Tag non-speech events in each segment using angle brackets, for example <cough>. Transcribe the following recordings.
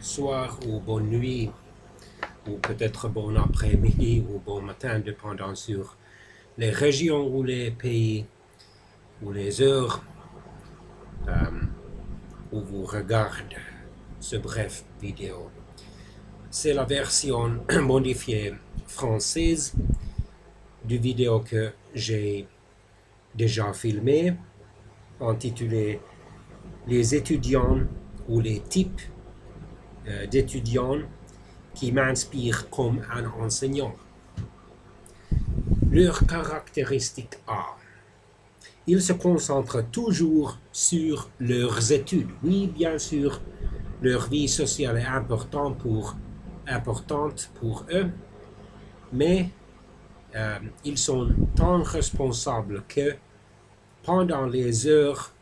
soir ou bonne nuit, ou peut-être bon après-midi ou bon matin, dépendant sur les régions ou les pays ou les heures euh, où vous regardez ce bref vidéo. C'est la version <clears throat> modifiée française du vidéo que j'ai déjà filmé, intitulé Les étudiants ou les types euh, d'étudiants qui m'inspirent comme un enseignant. Leurs caractéristiques A. Ils se concentrent toujours sur leurs études. Oui, bien sûr, leur vie sociale est importante pour, importante pour eux, mais euh, ils sont tant responsables que pendant les heures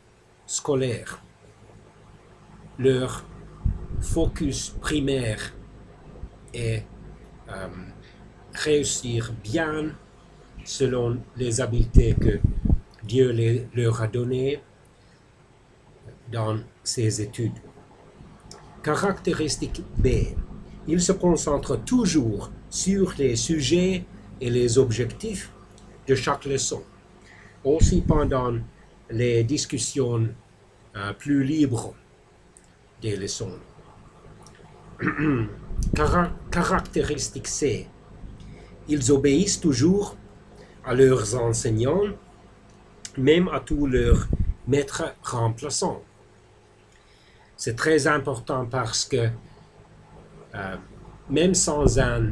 scolaires, leur focus primaire est euh, réussir bien selon les habiletés que Dieu leur a données dans ses études. Caractéristique B. Ils se concentrent toujours sur les sujets et les objectifs de chaque leçon. Aussi pendant les discussions euh, plus libres des leçons. <clears throat> Caractéristique C. Ils obéissent toujours à leurs enseignants, même à tous leurs maîtres remplaçants. C'est très important parce que euh, même sans, un,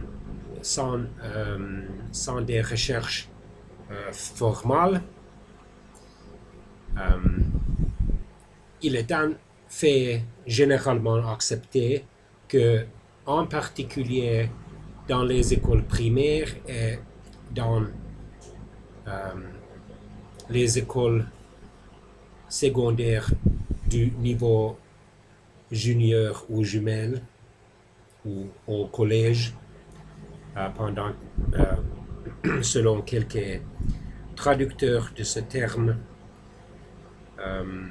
sans, euh, sans des recherches euh, formales, il est un fait généralement accepté que, en particulier dans les écoles primaires et dans les écoles secondaires du niveau junior ou jumelle ou au collège euh, pendant, euh, <clears throat> selon quelques traducteurs de ce terme, euh,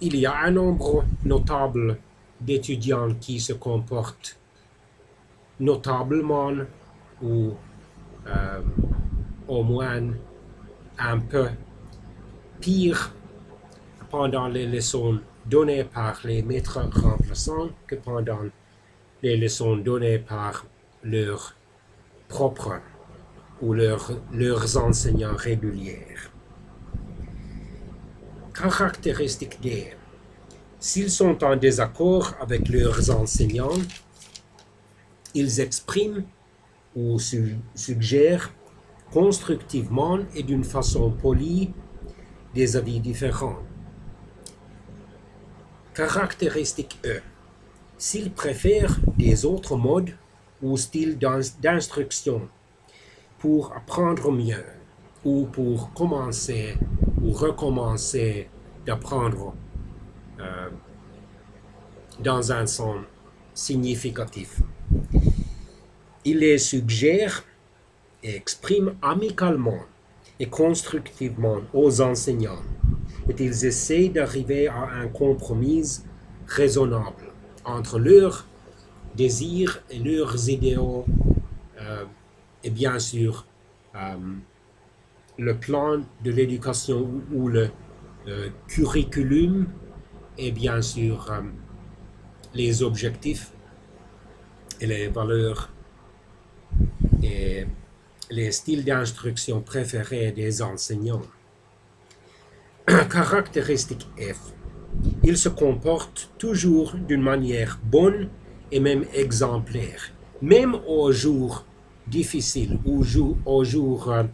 il y a un nombre notable d'étudiants qui se comportent notablement ou au moins un peu pire pendant les leçons données par les maîtres remplaçants que pendant les leçons données par leurs propres ou leurs enseignants réguliers. Caractéristique D. S'ils sont en désaccord avec leurs enseignants, ils expriment ou suggèrent constructivement et d'une façon polie des avis différents. Caractéristique E. S'ils préfèrent des autres modes ou styles d'instruction pour apprendre mieux ou pour commencer recommencer d'apprendre euh, dans un sens significatif. Il les suggère et exprime amicalement et constructivement aux enseignants et ils essaient d'arriver à un compromis raisonnable entre leurs désirs et leurs idéaux euh, et bien sûr euh, le plan de l'éducation ou le curriculum et bien sûr euh, les objectifs et les valeurs et les styles d'instruction préférés des enseignants. Caractéristique F. Ils se comportent toujours d'une manière bonne et même exemplaire, même aux jours difficiles ou aux jours euh,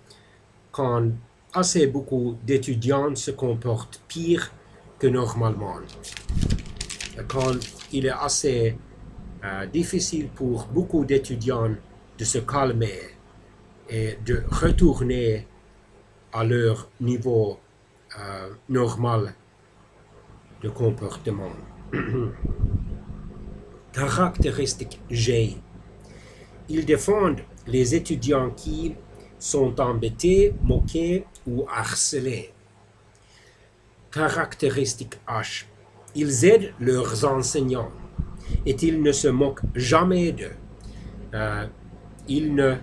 quand assez beaucoup d'étudiants se comportent pire que normalement. Quand il est assez euh, difficile pour beaucoup d'étudiants de se calmer et de retourner à leur niveau euh, normal de comportement. <clears throat> Caractéristique G. Ils défendent les étudiants qui sont embêtés, moqués ou harcelés. Caractéristique H. ils aident leurs enseignants et ils ne se moquent jamais d'eux. Euh, ils ne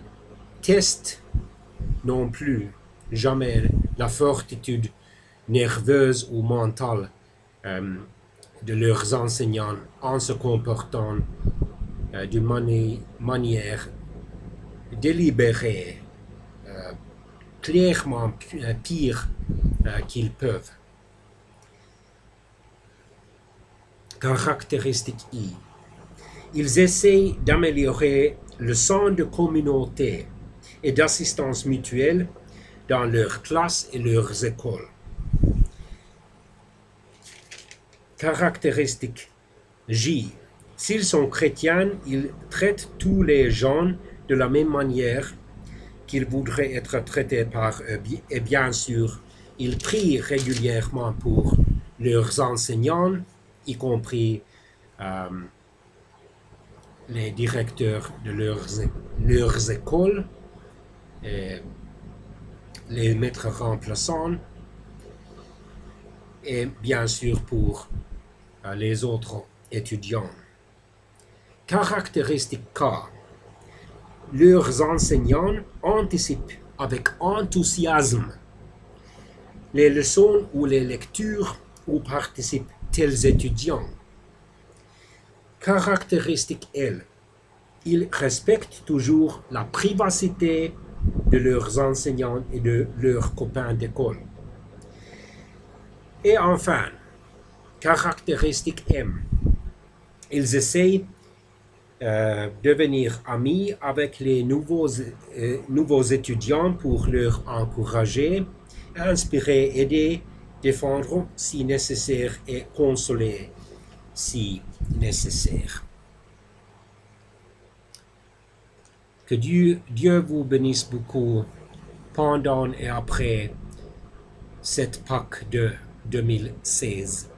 testent non plus jamais la fortitude nerveuse ou mentale euh, de leurs enseignants en se comportant euh, d'une mani- manière délibérée, clairement euh, pire euh, qu'ils peuvent. Caractéristique I. Ils essayent d'améliorer le sens de communauté et d'assistance mutuelle dans leurs classes et leurs écoles. Caractéristique J. S'ils sont chrétiens, ils traitent tous les gens de la même manière qu'ils voudraient être traités par eux. Et bien sûr, ils prient régulièrement pour leurs enseignants, y compris euh, les directeurs de leurs, leurs écoles, les maîtres remplaçants, et bien sûr pour euh, les autres étudiants. Caractéristique K. Leurs enseignants anticipent avec enthousiasme les leçons ou les lectures où participent tels étudiants. Caractéristique L. Ils respectent toujours la privacité de leurs enseignants et de leurs copains d'école. Et enfin, caractéristique M. Ils essayent euh, devenir amis avec les nouveaux, euh, nouveaux étudiants pour leur encourager, inspirer, aider, défendre si nécessaire et consoler si nécessaire. Que Dieu, Dieu vous bénisse beaucoup pendant et après cette Pâques de 2016.